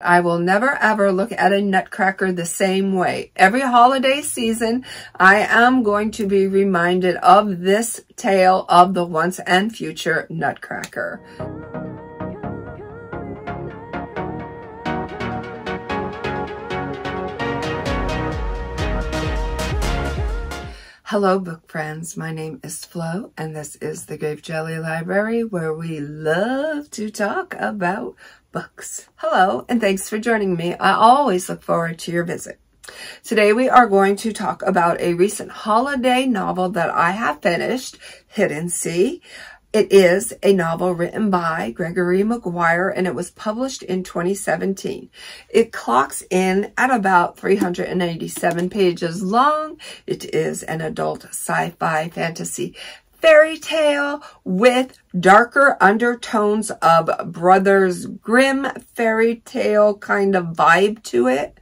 I will never ever look at a nutcracker the same way. Every holiday season, I am going to be reminded of this tale of the once and future nutcracker. Hello, book friends. My name is Flo, and this is the Grape Jelly Library, where we love to talk about books. Hello, and thanks for joining me. I always look forward to your visit. Today we are going to talk about a recent holiday novel that I have finished, Hiddensee. It is a novel written by Gregory Maguire and it was published in 2017. It clocks in at about 387 pages long. It is an adult sci-fi fantasy fairy tale with darker undertones of Brothers Grimm fairy tale kind of vibe to it.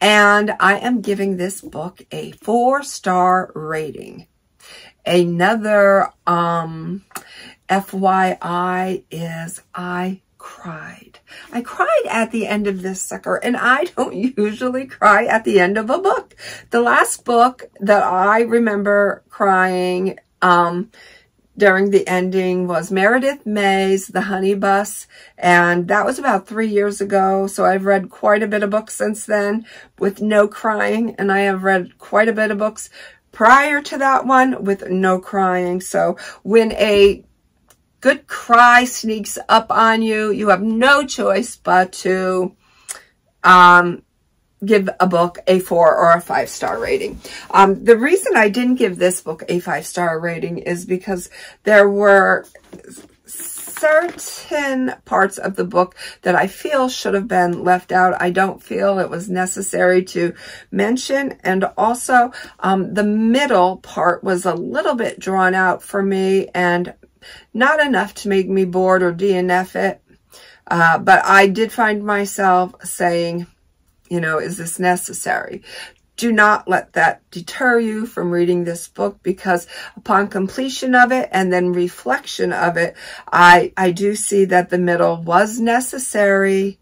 And I am giving this book a four-star rating. Another um, FYI is I cried. I cried at the end of this sucker, and I don't usually cry at the end of a book. The last book that I remember crying um, during the ending was Meredith May's The Honey Bus, and that was about three years ago, so I've read quite a bit of books since then with no crying, and I have read quite a bit of books prior to that one with no crying. So when a good cry sneaks up on you, you have no choice but to um, give a book a four or a five star rating. Um, the reason I didn't give this book a five star rating is because there were certain parts of the book that I feel should have been left out. I don't feel it was necessary to mention. And also, um, the middle part was a little bit drawn out for me and not enough to make me bored or DNF it. Uh, but I did find myself saying, you know, is this necessary? Do not let that deter you from reading this book because upon completion of it and then reflection of it, I, I do see that the middle was necessary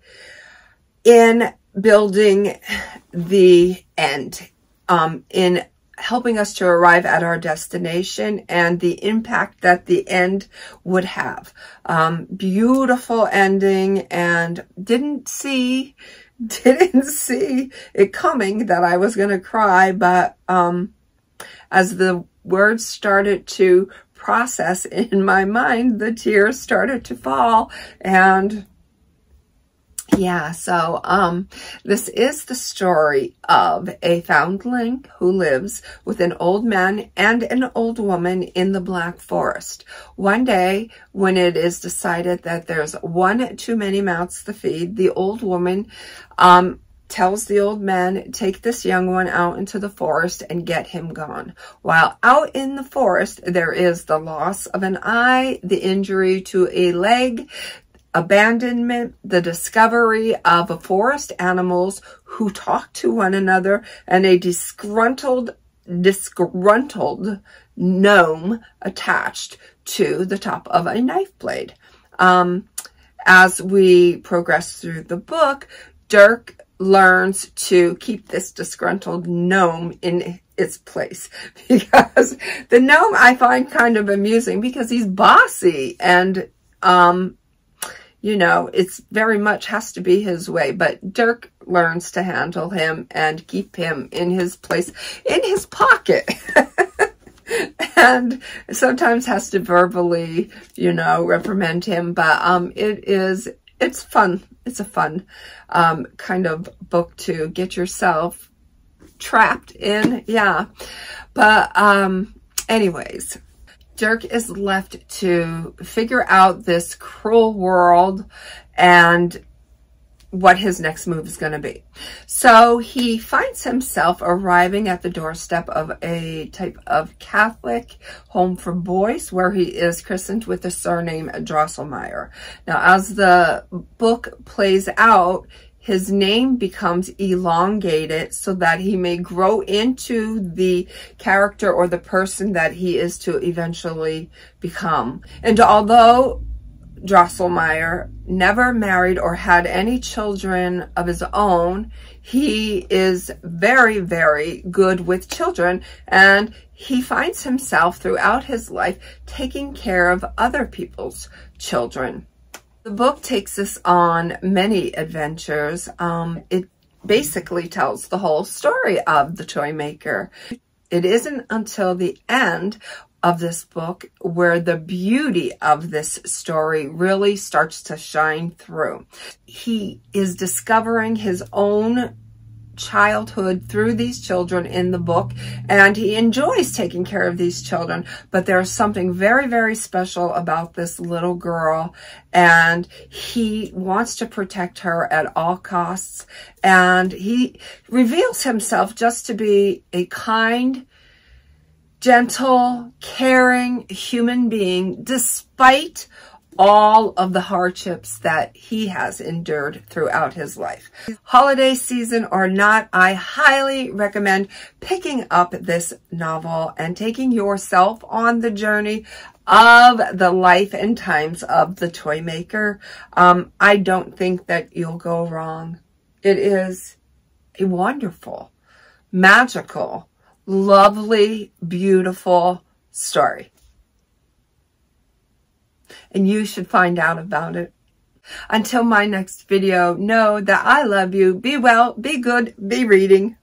in building the end, um, in helping us to arrive at our destination and the impact that the end would have. Um, beautiful ending and didn't see didn't see it coming that I was going to cry, but um, as the words started to process in my mind, the tears started to fall and yeah, so um, this is the story of a foundling who lives with an old man and an old woman in the Black Forest. One day, when it is decided that there's one too many mouths to feed, the old woman um, tells the old man, take this young one out into the forest and get him gone. While out in the forest, there is the loss of an eye, the injury to a leg, abandonment, the discovery of a forest animals who talk to one another, and a disgruntled, disgruntled gnome attached to the top of a knife blade. Um, as we progress through the book, Dirk learns to keep this disgruntled gnome in its place because the gnome I find kind of amusing because he's bossy and um, you know, it's very much has to be his way. But Dirk learns to handle him and keep him in his place, in his pocket. and sometimes has to verbally, you know, reprimand him. But um, it is, it's fun. It's a fun um, kind of book to get yourself trapped in. Yeah. But um, anyways, Dirk is left to figure out this cruel world and what his next move is going to be. So he finds himself arriving at the doorstep of a type of Catholic home for boys where he is christened with the surname Drosselmeyer. Now, as the book plays out, his name becomes elongated so that he may grow into the character or the person that he is to eventually become. And although Drosselmeyer never married or had any children of his own. He is very, very good with children and he finds himself throughout his life taking care of other people's children. The book takes us on many adventures. Um, it basically tells the whole story of the toy maker. It isn't until the end of this book where the beauty of this story really starts to shine through. He is discovering his own childhood through these children in the book and he enjoys taking care of these children. But there's something very very special about this little girl and he wants to protect her at all costs. And he reveals himself just to be a kind gentle, caring human being despite all of the hardships that he has endured throughout his life. Holiday season or not, I highly recommend picking up this novel and taking yourself on the journey of the life and times of the toy maker. Um, I don't think that you'll go wrong. It is a wonderful, magical, lovely, beautiful story. And you should find out about it. Until my next video, know that I love you. Be well, be good, be reading.